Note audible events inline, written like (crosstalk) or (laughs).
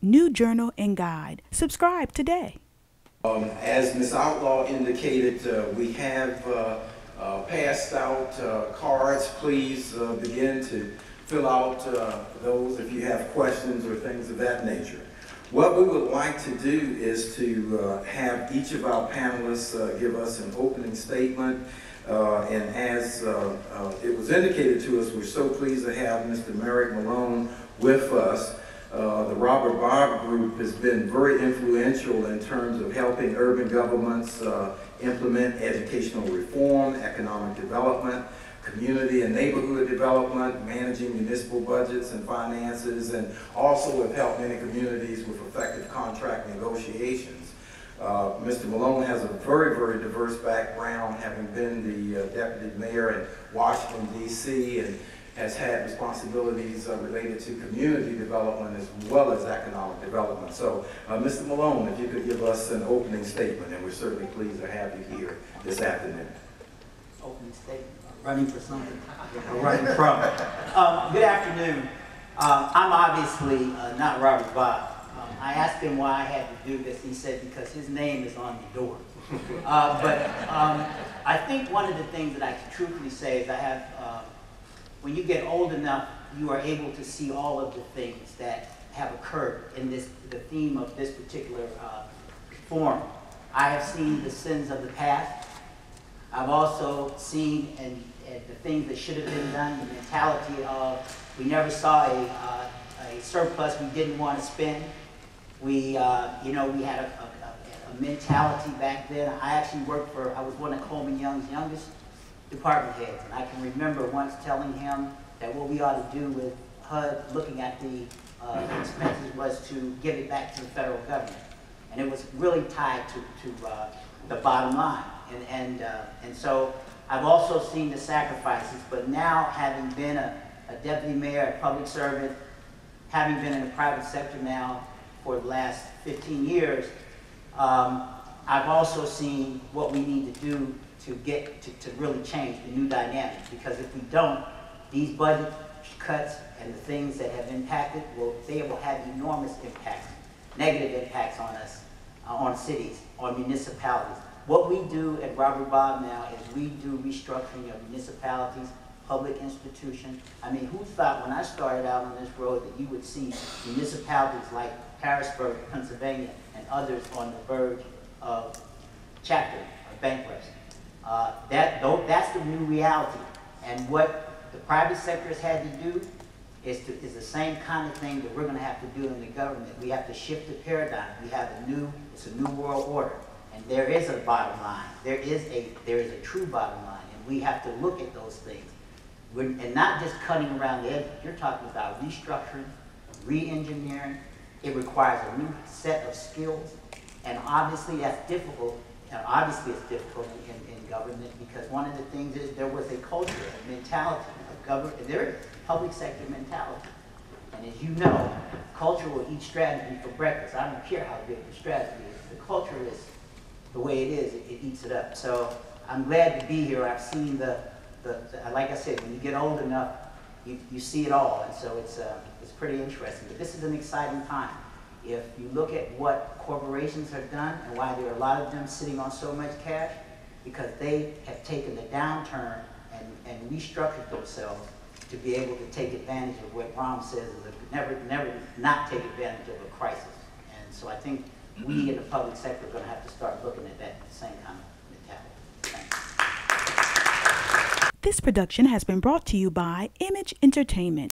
New Journal and Guide. Subscribe today. Um, as Ms. Outlaw indicated, uh, we have uh, uh, passed out uh, cards. Please uh, begin to fill out uh, those if you have questions or things of that nature. What we would like to do is to have each of our panelists give us an opening statement. And as it was indicated to us, we're so pleased to have Mr. Merrick Malone with us. Uh, the Robert Bobb Group has been very influential in terms of helping urban governments uh, implement educational reform, economic development, community and neighborhood development, managing municipal budgets and finances, and also have helped many communities with effective contract negotiations. Uh, Mr. Malone has a very, very diverse background, having been the uh, deputy mayor in Washington, D.C., and has had responsibilities uh, related to community development as well as economic development. So, uh, Mr. Malone, if you could give us an opening statement, and we're certainly pleased to have you here this afternoon. opening statement, running for something, (laughs) running from. Um, good afternoon. Um, I'm obviously uh, not Robert Bobb. Um, I asked him why I had to do this. He said because his name is on the door. Uh, but um, I think one of the things that I can truthfully say is I have, uh, when you get old enough, you are able to see all of the things that have occurred in this, the theme of this particular uh, forum. I have seen the sins of the past. I've also seen and, and the things that should have been done, the mentality of we never saw a, uh, a surplus we didn't want to spend. We, uh, you know, we had a, a, a, mentality back then. I actually worked for, I was one of Coleman Young's youngest department heads, and I can remember once telling him that what we ought to do with HUD, looking at the uh, expenses, was to give it back to the federal government. And it was really tied to, to uh, the bottom line. And, and, uh, and so I've also seen the sacrifices, but now having been a, a deputy mayor, a public servant, having been in the private sector now for the last 15 years, um, I've also seen what we need to do to get to, to really change the new dynamic. Because if we don't, these budget cuts and the things that have impacted, will they will have enormous impacts, negative impacts on us, uh, on cities, on municipalities. What we do at Robert Bobb now is we do restructuring of municipalities, public institutions. I mean, who thought when I started out on this road that you would see municipalities like Harrisburg, Pennsylvania, and others on the verge of chapter, of bankruptcy? Uh, that, that's the new reality. And what the private sector has had to do is, to, is the same kind of thing that we're going to have to do in the government. We have to shift the paradigm. We have a new, it's a new world order. And there is a bottom line. There is a, there is a true bottom line. And we have to look at those things. We're, and not just cutting around the edges. You're talking about restructuring, re-engineering. It requires a new set of skills. And obviously that's difficult. And obviously it's difficult in, in government because one of the things is there was a culture, a mentality of government. There is public sector mentality. And as you know, culture will eat strategy for breakfast. I don't care how good the strategy is. The culture is the way it is, it, it, eats it up. So I'm glad to be here. I've seen the, the, the like I said, when you get old enough, you, you see it all. And so it's, uh, it's pretty interesting. But this is an exciting time. If you look at what corporations have done and why there are a lot of them sitting on so much cash, because they have taken the downturn and, and restructured themselves to be able to take advantage of what Rahm says is a, never, never not take advantage of a crisis. And so I think we in the public sector are going to have to start looking at that same kind of mentality. This production has been brought to you by Image Entertainment.